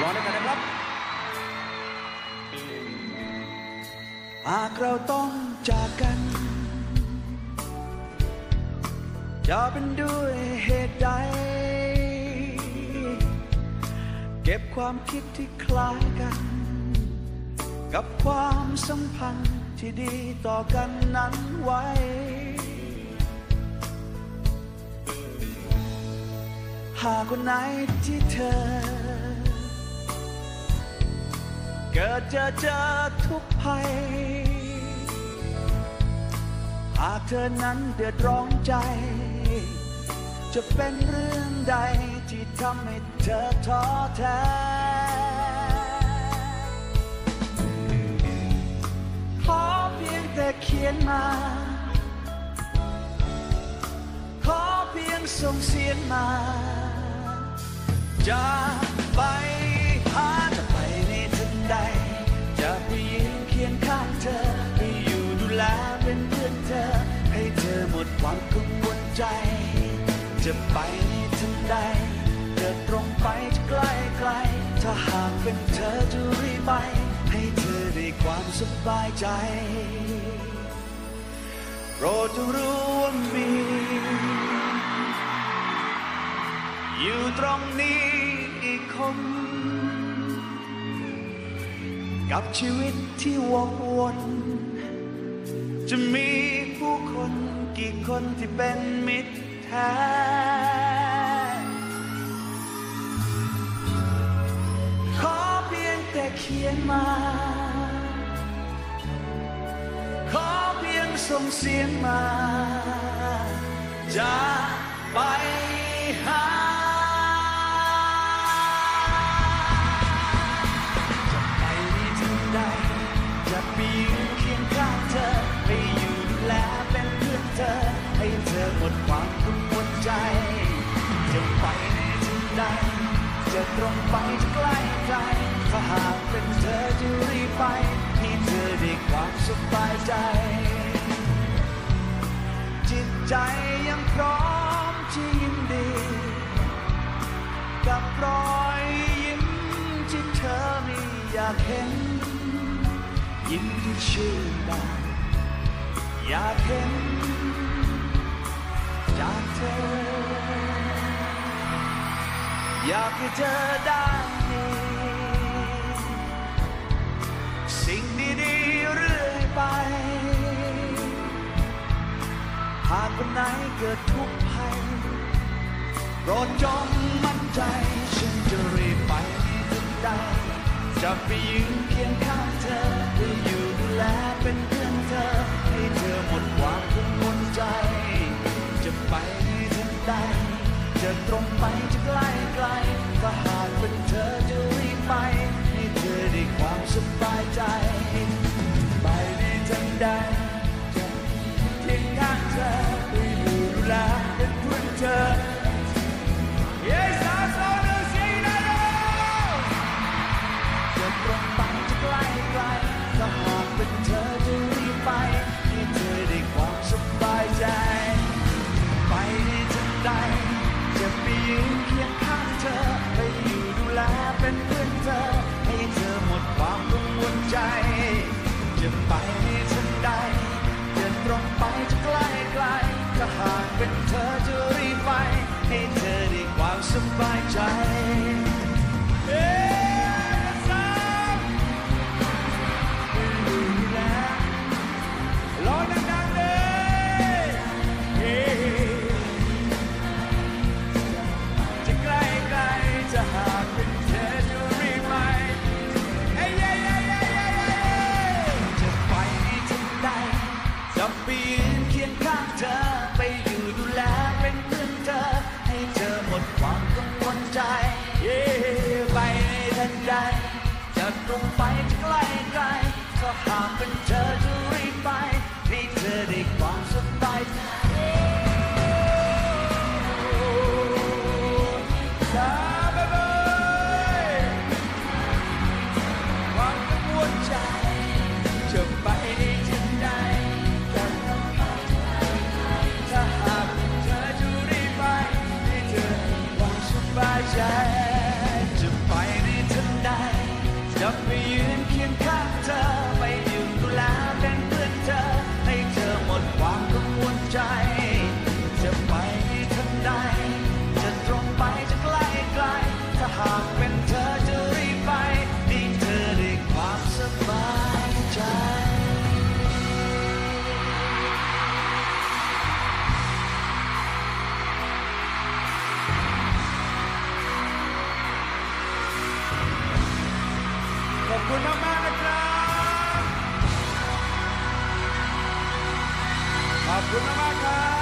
รอได้กันนะครับ หากเราต้องจากกัน จะเป็นด้วยเหตุใด เก็บความคิดที่คล้ายกัน กับความสัมพันธ์ที่ดีต่อกันนั้นไว้ หากวันไหนที่เธอ เกิดจอเจอทุกภัย หากเธอนั้นเดือดร้อนใจ จะเป็นเรื่องใดที่ทำให้เธอท้อแท้ขอเพียงแต่เขียนมาขอเพียงส่งเสียงมา จะไปหาจะไปในทันใด จะไปยืนเคียงข้างเธอไปอยู่ดูแลเป็นเพื่อนเธอ ให้เธอหมดความกังวลใจ จะไปในทันใดจะตรงไปจะใกล้ไกล ถ้าหากเป็นเธอจะรีบไป ให้เธอได้ความสบายใจโปรดจงรู้ว่ามี อยู่ตรงนี้ คน กับชีวิตที่วกวนจะมีผู้คนกี่คนที่เป็นมิตรแท้ขอเพียงแต่เขียนมา ขอเพียงส่งเสียงมา จะไปหา จะตรงไปจะใกล้ไกลถ้าหากเป็นเธอจะรีบไปให้เธอได้ความสบายใจ จิตใจยังพร้อมที่ยินดี กับรอยยิ้มที่เธอมีอยากเห็น ยิ้มที่ชื่นบานอยากเห็นจากเธอ อยากให้เธอได้มีสิ่งดีๆเรื่อยไป หากวันไหนเกิดทุกข์ภัยโปรดจงมั่นใจ ฉันจะรีบไปทันใดจะไปยืนเคียงข้างเธอไปอยู่ดูแลเป็นเพื่อนเธอ ให้เธอหมดความกังวลใจ จะไปทันใดจะตรงไปจะใกล้ไกล ถ้าหากเป็นเธอจะรีบไปให้เธอได้ความสบายใจ ไปในทันใด แล ในทันใดจะตรงไปใกล้ไกลก็หากเป็นเธอ ยืนเคียงข้าง ขอ